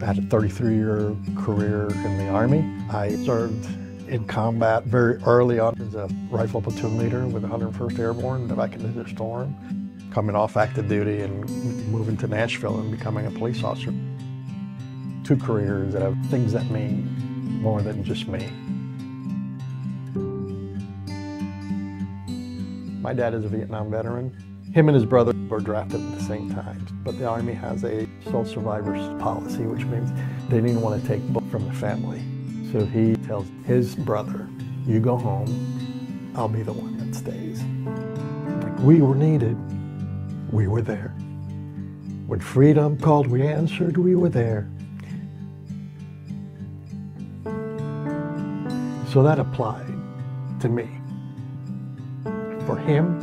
I had a 33-year career in the Army. I served in combat very early on as a rifle platoon leader with 101st Airborne back in the storm, coming off active duty and moving to Nashville and becoming a police officer. Two careers that have things that mean more than just me. My dad is a Vietnam veteran. Him and his brother were drafted at the same time, but the Army has a sole survivors policy, which means they didn't want to take both from the family. So he tells his brother, you go home, I'll be the one that stays. Like we were needed, we were there. When freedom called, we answered, we were there. So that applied to me. For him,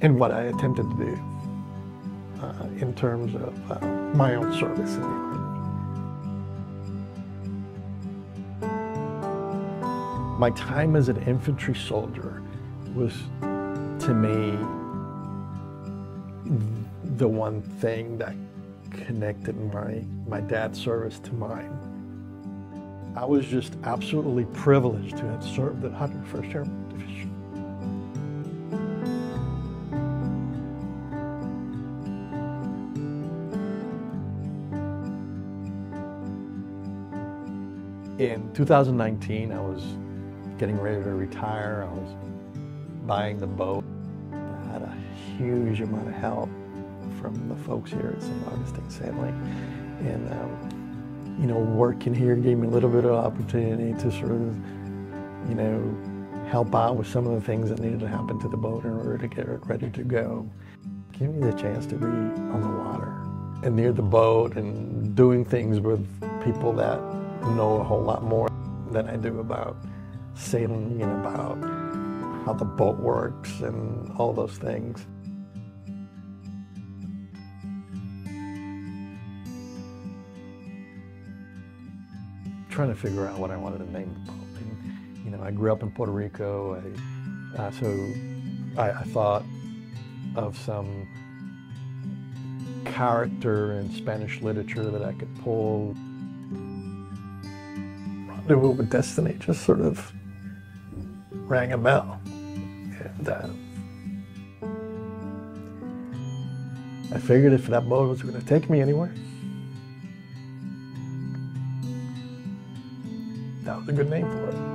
and what I attempted to do uh, in terms of uh, my own service. My time as an infantry soldier was, to me, the one thing that connected my, my dad's service to mine. I was just absolutely privileged to have served the 101st Airborne Division. In 2019, I was getting ready to retire. I was buying the boat. I had a huge amount of help from the folks here at St. Augustine Sailing. And, um, you know, working here gave me a little bit of opportunity to sort of, you know, help out with some of the things that needed to happen to the boat in order to get it ready to go. Give me the chance to be on the water and near the boat and doing things with people that know a whole lot more than I do about sailing and about how the boat works and all those things. Trying to figure out what I wanted to name the boat. And, you know, I grew up in Puerto Rico, I, uh, so I, I thought of some character in Spanish literature that I could pull Rendezvous with Destiny just sort of rang a bell. And uh, I figured if that boat was going to take me anywhere, that was a good name for it.